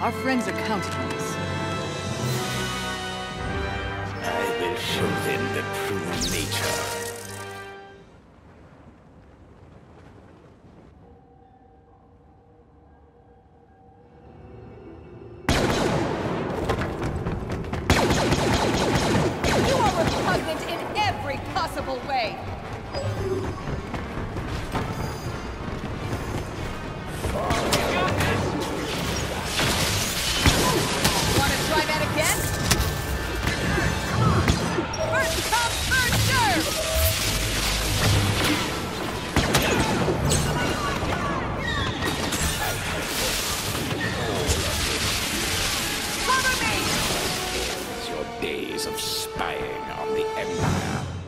Our friends are counting on us. I will show them the true nature. You are repugnant in every possible way. days of spying on the Empire.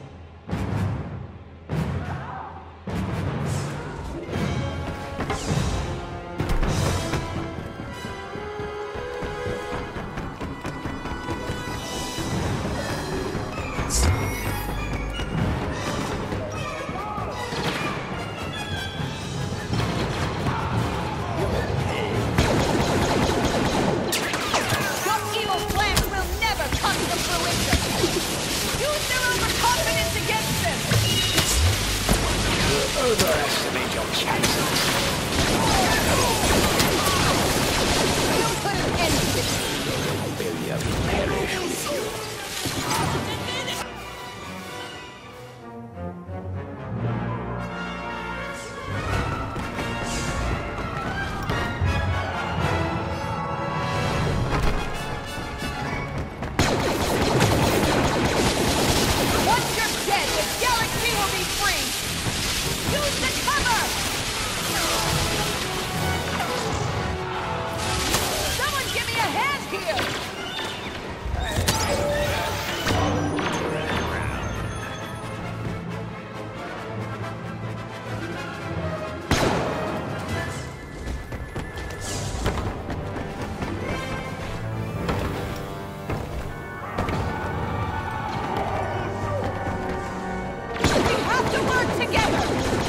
work together!